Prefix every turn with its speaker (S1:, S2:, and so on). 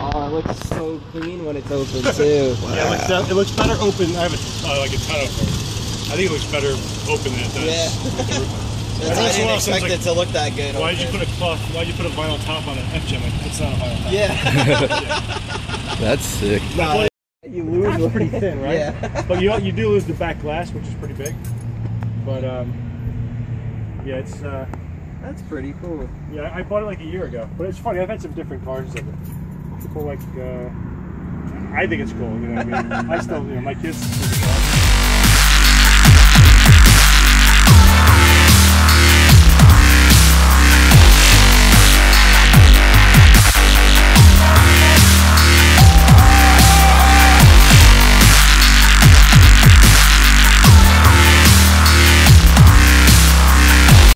S1: looks so clean when it's open too.
S2: Yeah, it looks, uh, it looks better open. I have a, uh, like a ton of I think it looks better open than it does.
S1: Yeah.
S2: Every
S1: I
S2: once in a
S1: didn't expect
S2: someone's
S1: it to look that good.
S2: Why did you put a cloth? Why did you put a vinyl top on an FJ? Like, it's not a vinyl top.
S1: Yeah.
S3: That's sick.
S1: no,
S2: You lose. It's pretty thin, right?
S1: Yeah.
S2: But you you do lose the back glass, which is pretty big. But um, yeah, it's uh,
S1: That's pretty cool.
S2: yeah, I bought it like a year ago. But it's funny. I've had some different cars of it. People like. Uh, I think it's cool. You know, what I mean, I still, you know, my kids